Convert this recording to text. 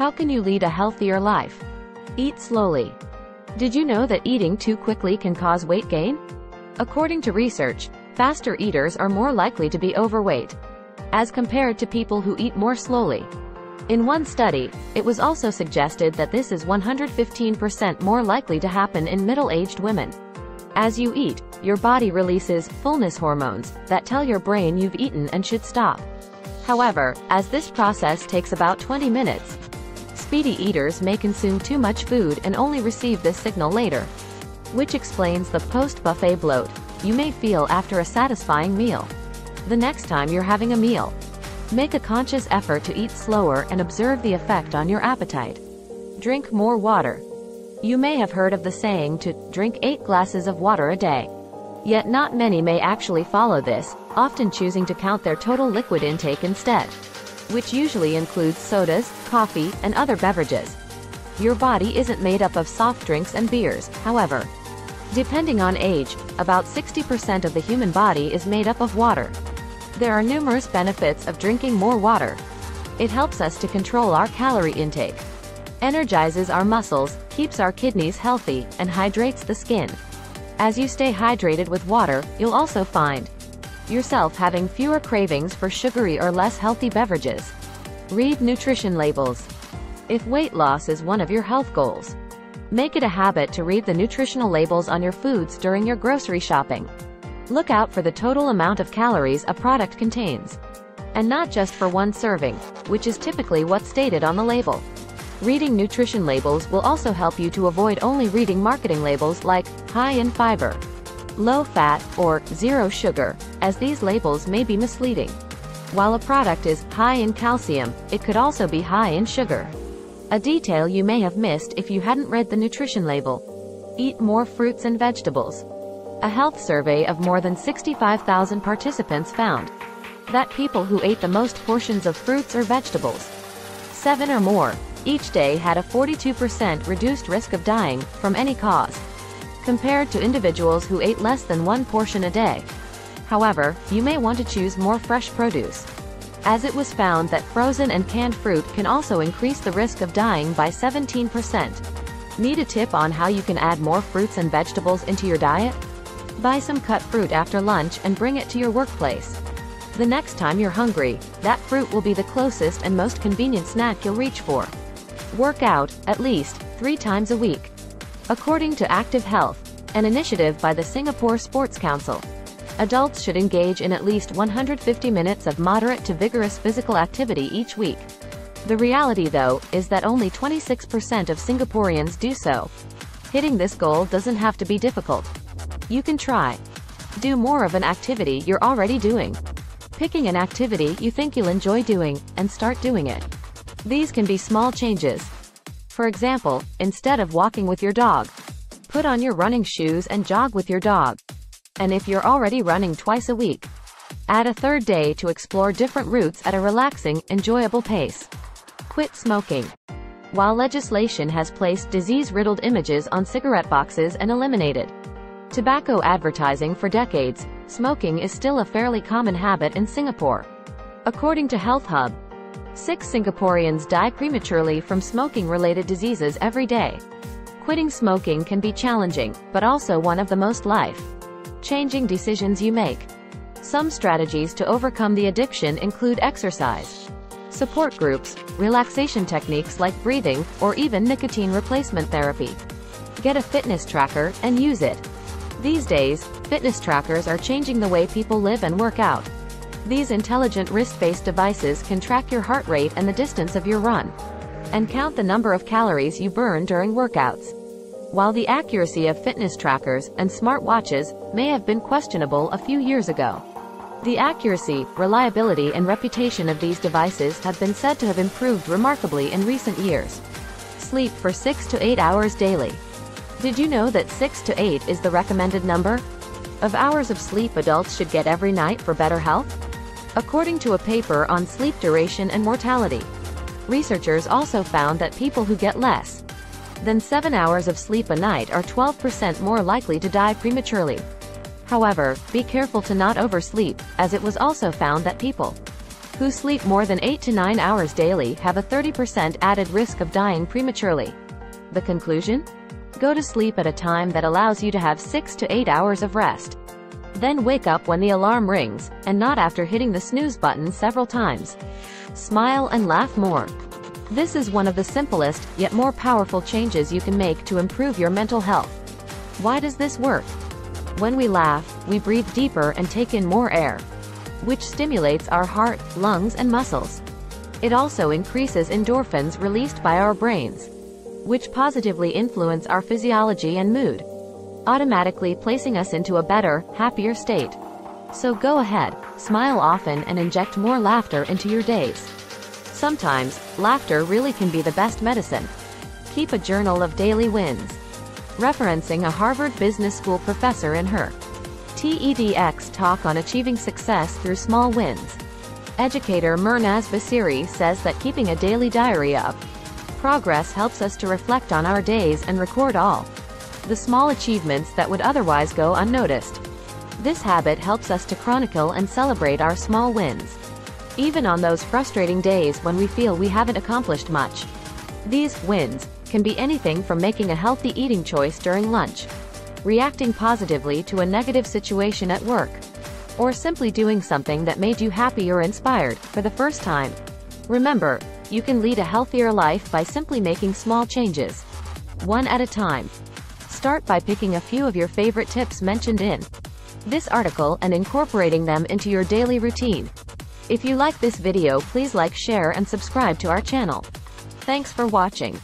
How can you lead a healthier life? Eat slowly. Did you know that eating too quickly can cause weight gain? According to research, faster eaters are more likely to be overweight, as compared to people who eat more slowly. In one study, it was also suggested that this is 115% more likely to happen in middle-aged women. As you eat, your body releases fullness hormones that tell your brain you've eaten and should stop. However, as this process takes about 20 minutes, speedy eaters may consume too much food and only receive this signal later, which explains the post-buffet bloat you may feel after a satisfying meal. The next time you're having a meal, Make a conscious effort to eat slower and observe the effect on your appetite. Drink more water. You may have heard of the saying to drink 8 glasses of water a day. Yet not many may actually follow this, often choosing to count their total liquid intake instead, which usually includes sodas, coffee, and other beverages. Your body isn't made up of soft drinks and beers, however. Depending on age, about 60% of the human body is made up of water. There are numerous benefits of drinking more water. It helps us to control our calorie intake, energizes our muscles, keeps our kidneys healthy, and hydrates the skin. As you stay hydrated with water, you'll also find yourself having fewer cravings for sugary or less healthy beverages. Read nutrition labels. If weight loss is one of your health goals, make it a habit to read the nutritional labels on your foods during your grocery shopping. Look out for the total amount of calories a product contains. And not just for one serving, which is typically what's stated on the label. Reading nutrition labels will also help you to avoid only reading marketing labels like high in fiber, low fat, or zero sugar, as these labels may be misleading. While a product is high in calcium, it could also be high in sugar. A detail you may have missed if you hadn't read the nutrition label. Eat more fruits and vegetables. A health survey of more than 65,000 participants found that people who ate the most portions of fruits or vegetables, seven or more, each day had a 42% reduced risk of dying from any cause, compared to individuals who ate less than one portion a day. However, you may want to choose more fresh produce, as it was found that frozen and canned fruit can also increase the risk of dying by 17%. Need a tip on how you can add more fruits and vegetables into your diet? Buy some cut fruit after lunch and bring it to your workplace. The next time you're hungry, that fruit will be the closest and most convenient snack you'll reach for. Work out, at least, three times a week. According to Active Health, an initiative by the Singapore Sports Council, adults should engage in at least 150 minutes of moderate to vigorous physical activity each week. The reality, though, is that only 26% of Singaporeans do so. Hitting this goal doesn't have to be difficult. You can try. Do more of an activity you're already doing. Picking an activity you think you'll enjoy doing, and start doing it. These can be small changes. For example, instead of walking with your dog, put on your running shoes and jog with your dog. And if you're already running twice a week, add a third day to explore different routes at a relaxing, enjoyable pace. Quit smoking. While legislation has placed disease-riddled images on cigarette boxes and eliminated Tobacco advertising for decades, smoking is still a fairly common habit in Singapore. According to Health Hub, six Singaporeans die prematurely from smoking-related diseases every day. Quitting smoking can be challenging, but also one of the most life-changing decisions you make. Some strategies to overcome the addiction include exercise, support groups, relaxation techniques like breathing, or even nicotine replacement therapy. Get a fitness tracker, and use it. These days, fitness trackers are changing the way people live and work out. These intelligent wrist-based devices can track your heart rate and the distance of your run, and count the number of calories you burn during workouts. While the accuracy of fitness trackers and smartwatches may have been questionable a few years ago, the accuracy, reliability and reputation of these devices have been said to have improved remarkably in recent years. Sleep for 6 to 8 hours daily. Did you know that 6 to 8 is the recommended number of hours of sleep adults should get every night for better health? According to a paper on sleep duration and mortality, researchers also found that people who get less than 7 hours of sleep a night are 12% more likely to die prematurely. However, be careful to not oversleep, as it was also found that people who sleep more than 8 to 9 hours daily have a 30% added risk of dying prematurely. The conclusion? Go to sleep at a time that allows you to have 6 to 8 hours of rest. Then wake up when the alarm rings, and not after hitting the snooze button several times. Smile and laugh more. This is one of the simplest, yet more powerful changes you can make to improve your mental health. Why does this work? When we laugh, we breathe deeper and take in more air, which stimulates our heart, lungs and muscles. It also increases endorphins released by our brains, which positively influence our physiology and mood, automatically placing us into a better, happier state. So go ahead, smile often and inject more laughter into your days. Sometimes, laughter really can be the best medicine. Keep a journal of daily wins. Referencing a Harvard Business School professor in her TEDx talk on achieving success through small wins. Educator Mehrnaz Bassiri says that keeping a daily diary of progress helps us to reflect on our days and record all the small achievements that would otherwise go unnoticed. This habit helps us to chronicle and celebrate our small wins even on those frustrating days when we feel we haven't accomplished much. These wins can be anything from making a healthy eating choice during lunch, reacting positively to a negative situation at work, or simply doing something that made you happy or inspired for the first time. Remember, you can lead a healthier life by simply making small changes, one at a time. Start by picking a few of your favorite tips mentioned in this article and incorporating them into your daily routine. If you like this video please like share and subscribe to our channel. Thanks for watching.